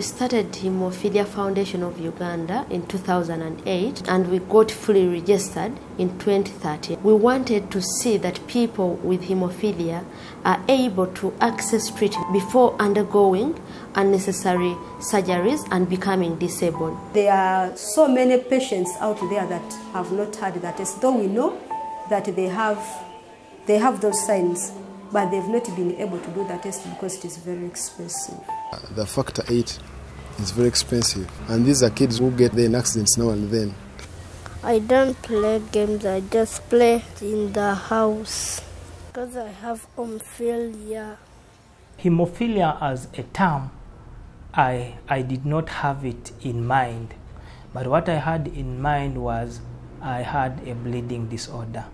We started Hemophilia Foundation of Uganda in 2008 and we got fully registered in 2013. We wanted to see that people with hemophilia are able to access treatment before undergoing unnecessary surgeries and becoming disabled. There are so many patients out there that have not had that test, though we know that they have, they have those signs, but they've not been able to do that test because it is very expensive. The factor 8 is very expensive, and these are kids who get in accidents now and then. I don't play games, I just play in the house because I have hemophilia. Hemophilia as a term, I, I did not have it in mind. But what I had in mind was I had a bleeding disorder.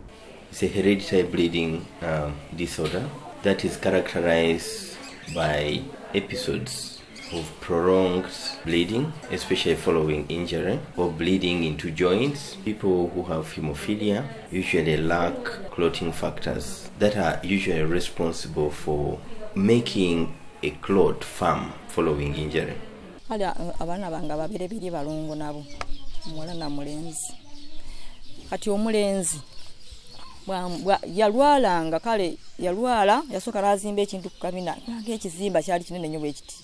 It's a hereditary bleeding um, disorder that is characterized by episodes of prolonged bleeding, especially following injury or bleeding into joints. People who have hemophilia usually lack clotting factors that are usually responsible for making a clot form following injury. abaana bange babiri biri balungu nabo muwala na mulenzi kati omulenzi yalwalanga kale yalwala yasooka nazimba ekintu ku kabina ngaekizimba kyali kinene nnyo bwekiti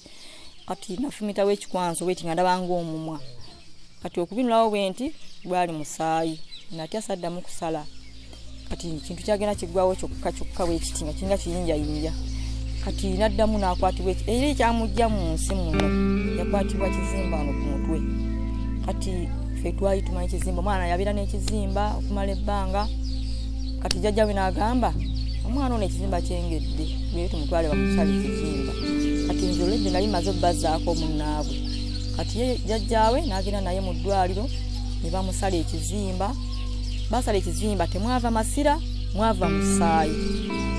kati nafumitawo ekikwanso bweti nga ndabanga omumwa kati okubinulawo bwe nti gwali musaayi natya saddamu kusala. Kati kintu kyagenda kiggwawo kyokka kyokka bwekiti nga kiringa kiyinjayinja. Kati naddamu nakwatibwa era ekyamujja mu nsi muno yakwatibwa kizimba wano ku mutwe. Kati fe twali tumanyi kizimba omwana yabeera n'ekizimba okumala ebbanga kati jjajja we n'agamba omwana ono ekizimba kyengedde bwe tumutwale bamusala ekizimba. Kati nze olwedde nali maze obbazaako munnaabwe kati ye jjajjaawe n'agenda naye mu ddwaliro ne bamusala ekizimba. Basala ekizimba temwava masira mwava musaayi.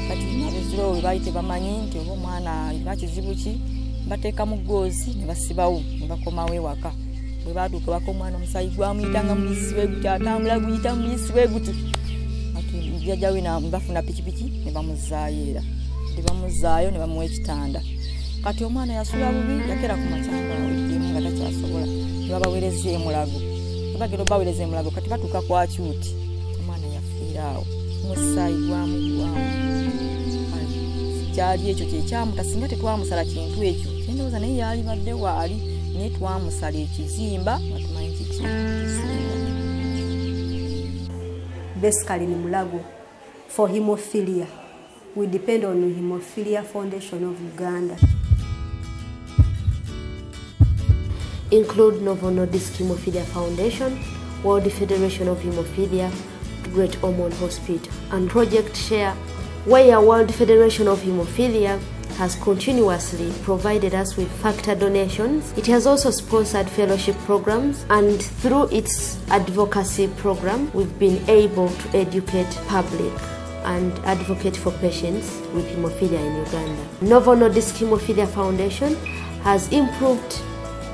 Kati abeziro we baali tebamanyi nti oba omwana alina kizibu ki? Bateeka mu ggoozi ne basibawo ne bakomawo ewaka. Bwe batuuka baka omwana omusaayi gwamuyitanga muyisibwe guti atambula guyita muyisibwe guti jjajjawe bafuna pikipiki ne bamuzaayo era ne bamuzaayo ne bamuwa ekitanda. Kati omwana yasula bubi yakera ku macyanga aweddemu nga takyasobola. Ne babaweereza emulago. Bagenda obaweereza emulago kati batuuka kwa kyuti omwana yafiira awo. Musaayi gwamu gwamu. Kyali ekyo kyekyamuta singa tetwamusala kintu ekyo kyendowooza naye yalibadde waali naye twamusala ekizimba nga tumanyi kiki Basically ni Mulago for hemophilia. We depend on Hemophilia Foundation of Uganda. include Novo Nordisk Hemophilia Foundation, World Federation of Hemophilia, Great Ormond Hospital, and Project Share, where World Federation of Hemophilia has continuously provided us with factor donations. It has also sponsored fellowship programs, and through its advocacy program, we've been able to educate public and advocate for patients with hemophilia in Uganda. Novo Nordisk Hemophilia Foundation has improved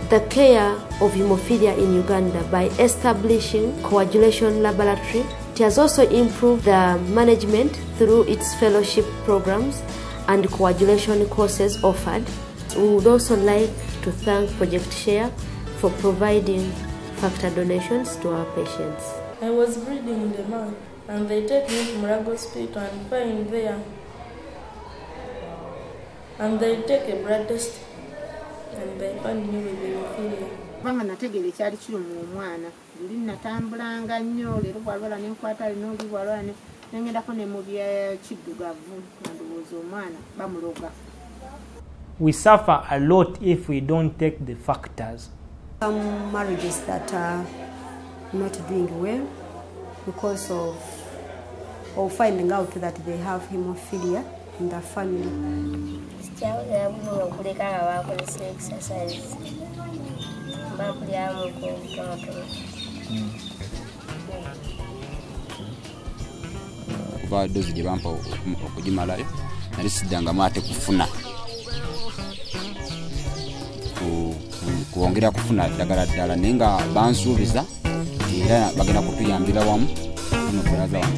the care of hemophilia in Uganda by establishing coagulation laboratory. It has also improved the management through its fellowship programs and coagulation courses offered. We would also like to thank Project Share for providing factor donations to our patients. I was bleeding in the mouth, and they take me to Murago Hospital and find there. And they take a blood test, and they find me with hemophilia. kubanga nategeera ekyali kiruma omwana luli natambulanga nnyo leero bwalwala nenkwata lino oli bwalwala ne- nengendako ne mu byakiddugavu nga ndowooza omwana bamuloga We suffer a lot if we don't take the factors. Some marriages that are not doing well because of of finding out that they have hemophilia in their family. okuleka nga bakozesa exercise bakulyamuko obutonotono kuba dozi gye bampa oku- okugimalayo nali siddangamu ate kufuna. Ku- ku- kwongera kufuna ddagala ddala naye nga bansuubiza era bagenda kutuyambira wamu tunokulaza wamu